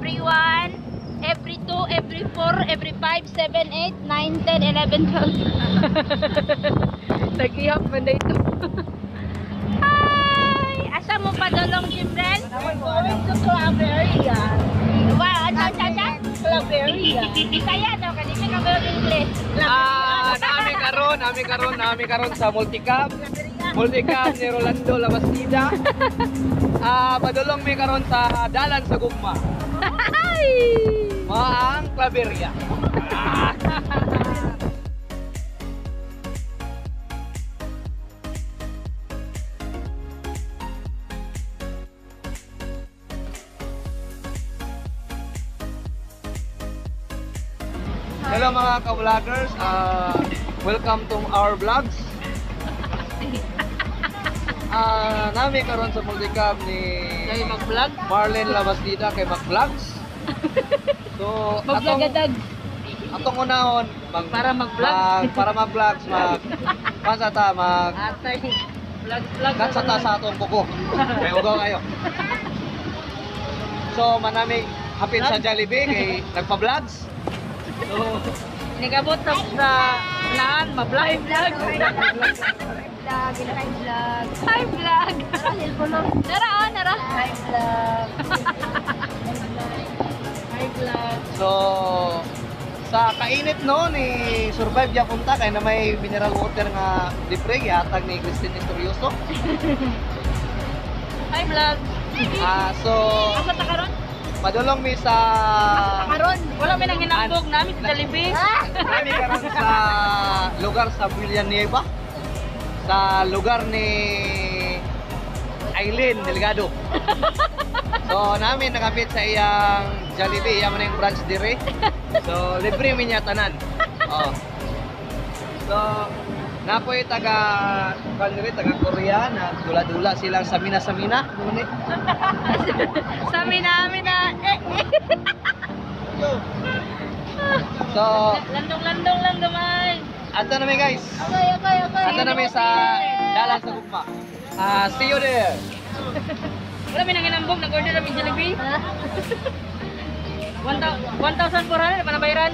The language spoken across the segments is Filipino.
every 1, every 2, every 4, every 5, 7, 8, 9, 10, 11, 12. Nag-ihap man na ito. Hi! Asa mo pa dolong, children? I'm going to Claveria. Wow, ano, ano, ano? Claveria. Kaya no, kanina ka ba yung English? Ah, nami karon, nami karon, nami karon sa multicam. Multicam ni Rolando Labastida. Ah, padulong mi karon sa dalan sa gugma. Maang Claveria. Hello mga ka-vloggers. Ah, welcome to our vlogs. Ah, nami karon sa multicam ni Kaya mag-vlog? Marlene Labastida kay mag-vlogs. So, atong, Maglagadag. atong unahon mag, Para mag-vlog? mag- para mag-vlogs, mag kansa ta mag Atay. Vlog, vlog. kansa ta sa atong kuko. Kay ugaw kayo. So, manami hapit sa Jollibee kay nagpa-vlogs. So, Nagabot sa sa unahan, ma-vlog. Vlog. Vlog, ginakay vlog. Hi, vlog. Nara, oh, nara. Hi vlog. Hi vlog. so sa kainit no ni survive ya punta kay na may mineral water nga libre yatag ni Christine Estorioso. Hi, vlog. Ah, so Asa ta karon? Padulong mi sa Karon, wala may nang inambog namin sa Jollibee. Kami karon sa lugar sa Villanueva. Sa lugar ni Aileen Delgado. So namin nakapit sa iyang Jollibee, iya man yung branch dire. So libre mi niya tanan. Oh. So napoy taga kanire taga Korea na dula-dula silang sa mina sa mina. Sa namin So Landong-landong lang gamay. ato na mi guys. Okay, okay, okay. Ato na mi sa dalan sa gugma. Ah, see you there. Wala may nang inambog, nag-order namin Jollibee. 1,400 pa nabayaran.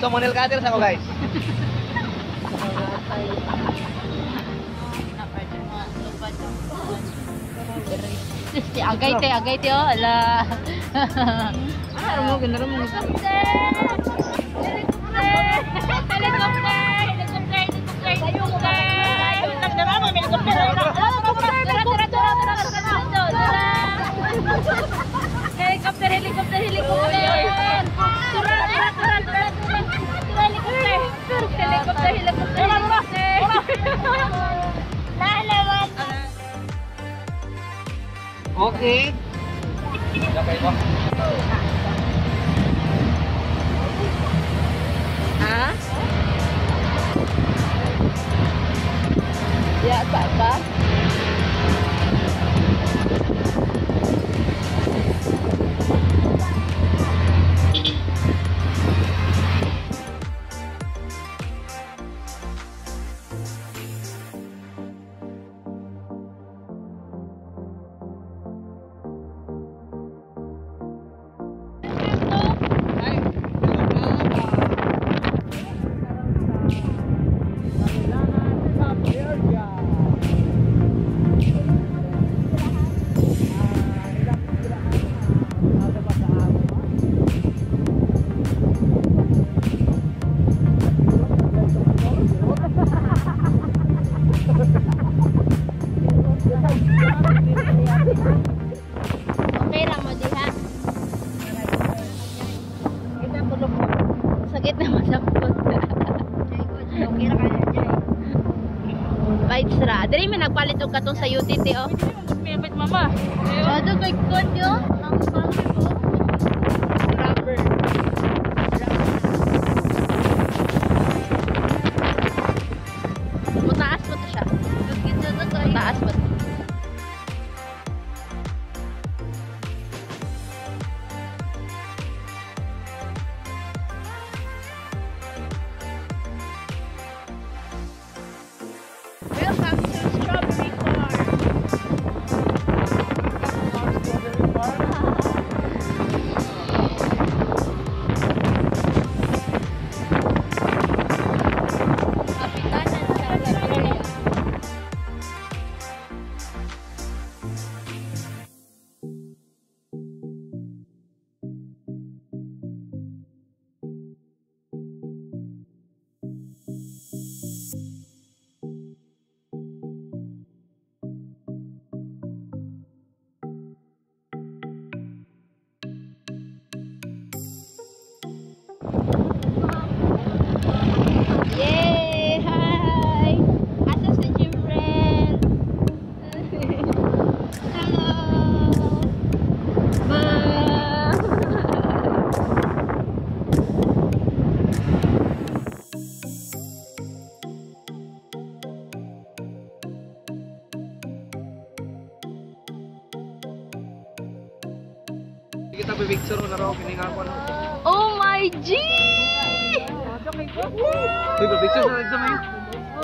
So, Monel Kadir sa ko guys. Si agay te, agay te oh, ala. Ano mo ganaro mo? Okay. Okay po. Ha? Ya, tak Okay lang mo diha. Sakit na masapot. Okay na kaya dyan. Bites ra. Diri may nagpalit og katong sa UTT oh. Mama. Ano kay Konyo? Pipicture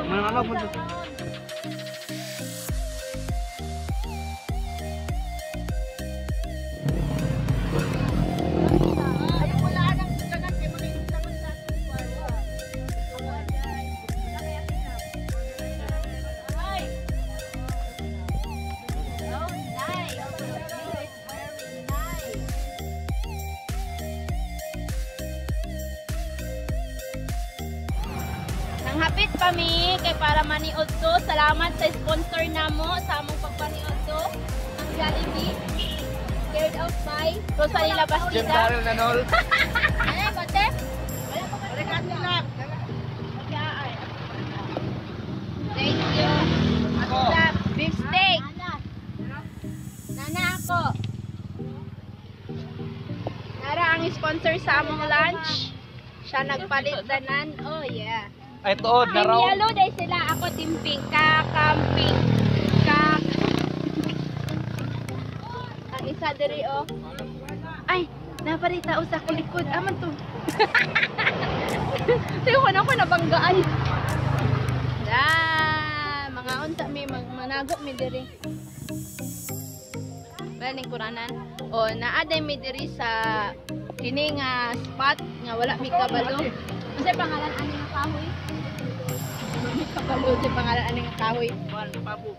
na ito may. Nanghapit pa mi kay para maniod ko. Salamat sa sponsor namo sa among pagpaniod ko. Ang Jollibee. Scared of by Rosalila Jim Bastida. Daryl na nol. Ano kote? Thank you. Ako. Sa beef steak. Nana ako. Nara ang sponsor sa among lunch. Siya nagpalit tanan. Oh yeah. Ay, tuod na Team raw. yellow day sila. Ako team pink. Kakamping. Kak... Ang isa diri oh. Ay, naparita usa ko likod. Aman to. Tiyo na ako nabanggaan. Da, mga unta mi mag manago mi diri. Baling kuranan. O naaday mi diri sa kini nga spot nga wala mi kabalo. Unsa pangalan ani nga kahoy? Sa pangalan ani nga kahoy. Juan Pabu.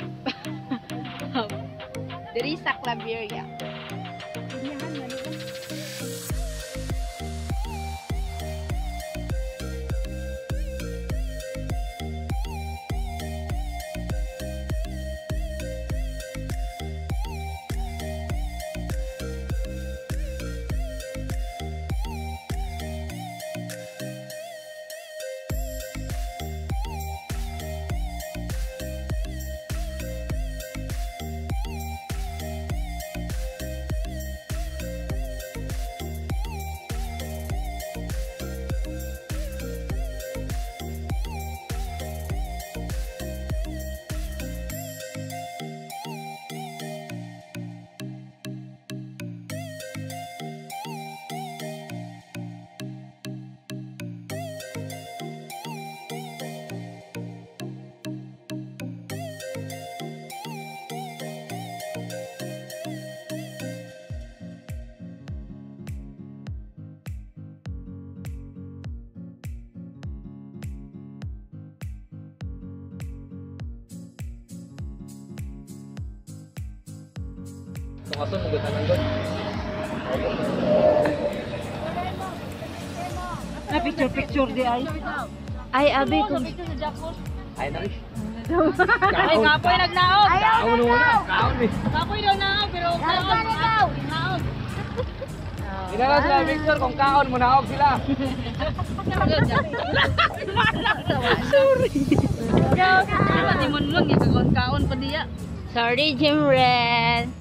diri sa Claveria. Tungason, maganda lang doon. Na picture picture di ay. Ay, abi ko. Ay, nari. Ay, kapoy nagnaog. Kaon mo na. Kaon eh. Kapoy daw naog, pero naog. Naog. Naog. Inala sila picture kung kaon mo naog sila. Sorry. Pati mo nung ikagon kaon pa diya. Sorry, Jim Ren.